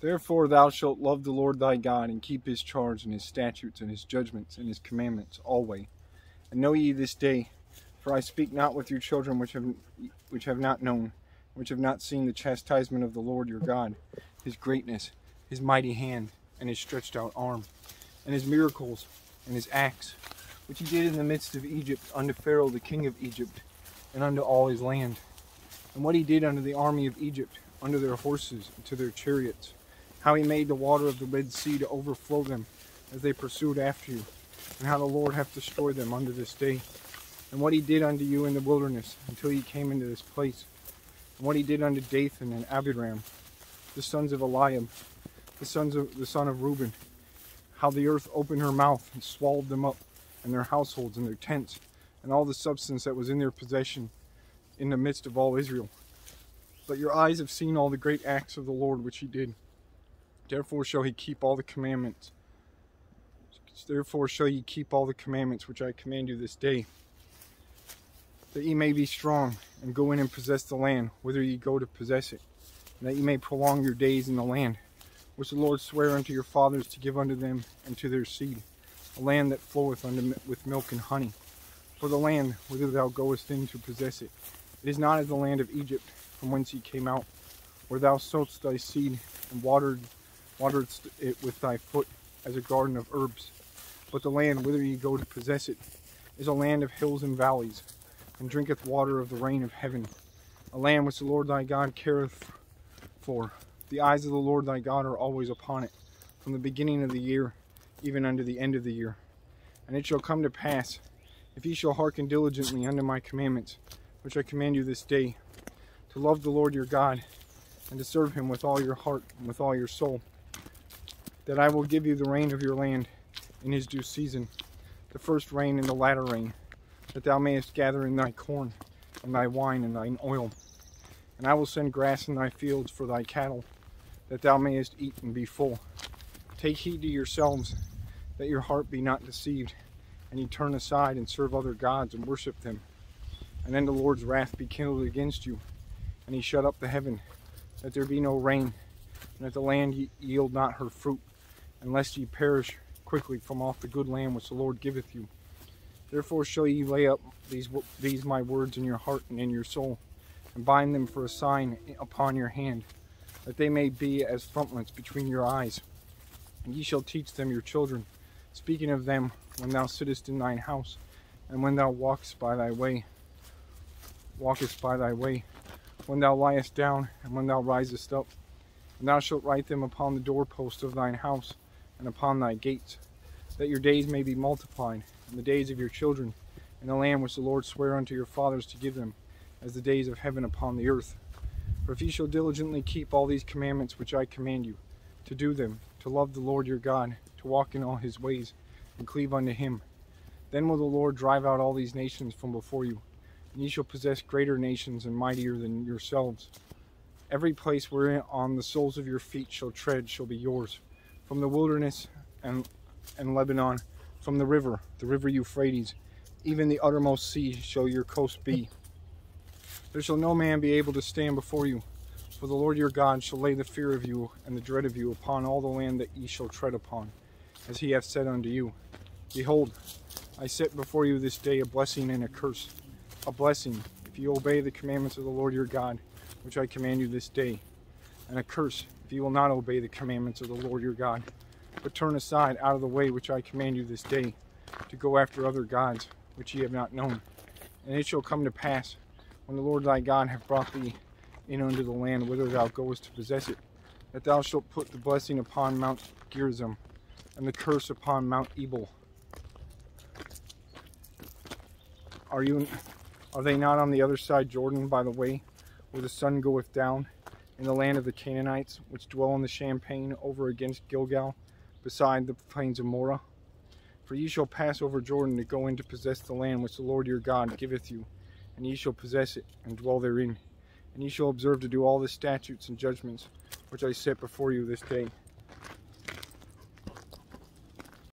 Therefore thou shalt love the Lord thy God, and keep his charge, and his statutes, and his judgments, and his commandments always. And know ye this day, for I speak not with your children which have which have not known, which have not seen the chastisement of the Lord your God, his greatness, his mighty hand, and his stretched out arm, and his miracles, and his acts, which he did in the midst of Egypt unto Pharaoh the king of Egypt, and unto all his land, and what he did unto the army of Egypt, unto their horses, and to their chariots, how he made the water of the Red Sea to overflow them as they pursued after you, and how the Lord hath destroyed them unto this day, and what he did unto you in the wilderness until ye came into this place, and what he did unto Dathan and Abiram, the sons of Eliab, the sons of the son of Reuben, how the earth opened her mouth and swallowed them up, and their households and their tents, and all the substance that was in their possession in the midst of all Israel. But your eyes have seen all the great acts of the Lord which he did. Therefore shall he keep all the commandments. Therefore shall ye keep all the commandments which I command you this day, that ye may be strong, and go in and possess the land, whither ye go to possess it, and that ye may prolong your days in the land, which the Lord sware unto your fathers to give unto them and to their seed, a land that floweth unto, with milk and honey. For the land whither thou goest in to possess it, it is not as the land of Egypt, from whence ye came out, where thou sowedst thy seed and watered wateredst it with thy foot as a garden of herbs. But the land whither ye go to possess it is a land of hills and valleys, and drinketh water of the rain of heaven, a land which the Lord thy God careth for. The eyes of the Lord thy God are always upon it, from the beginning of the year even unto the end of the year. And it shall come to pass, if ye shall hearken diligently unto my commandments, which I command you this day, to love the Lord your God, and to serve him with all your heart and with all your soul, that I will give you the rain of your land in his due season, the first rain and the latter rain, that thou mayest gather in thy corn, and thy wine, and thine oil. And I will send grass in thy fields for thy cattle, that thou mayest eat and be full. Take heed to yourselves, that your heart be not deceived, and ye turn aside and serve other gods and worship them. And then the Lord's wrath be kindled against you, and he shut up the heaven, that there be no rain, and that the land yield not her fruit, unless ye perish quickly from off the good land which the Lord giveth you. Therefore shall ye lay up these, these my words in your heart and in your soul, and bind them for a sign upon your hand, that they may be as frontlets between your eyes. And ye shall teach them your children, speaking of them when thou sittest in thine house, and when thou walkest by thy way, walkest by thy way, when thou liest down, and when thou risest up. And thou shalt write them upon the doorpost of thine house, and upon thy gates, that your days may be multiplied, and the days of your children, in the land which the Lord sware unto your fathers to give them, as the days of heaven upon the earth. For if ye shall diligently keep all these commandments which I command you, to do them, to love the Lord your God, to walk in all his ways, and cleave unto him, then will the Lord drive out all these nations from before you, and ye shall possess greater nations and mightier than yourselves. Every place whereon the soles of your feet shall tread shall be yours, from the wilderness and, and Lebanon, from the river, the river Euphrates, even the uttermost sea shall your coast be. There shall no man be able to stand before you, for the Lord your God shall lay the fear of you and the dread of you upon all the land that ye shall tread upon, as he hath said unto you. Behold, I set before you this day a blessing and a curse. A blessing, if you obey the commandments of the Lord your God, which I command you this day, and a curse, if ye will not obey the commandments of the Lord your God, but turn aside out of the way which I command you this day, to go after other gods, which ye have not known. And it shall come to pass, when the Lord thy God hath brought thee in unto the land whither thou goest to possess it, that thou shalt put the blessing upon Mount Gerizim, and the curse upon Mount Ebal. Are you are they not on the other side Jordan by the way, where the sun goeth down, in the land of the Canaanites, which dwell in the champaign over against Gilgal, beside the plains of Moreh? For ye shall pass over Jordan to go in to possess the land which the Lord your God giveth you, and ye shall possess it, and dwell therein. And ye shall observe to do all the statutes and judgments which I set before you this day.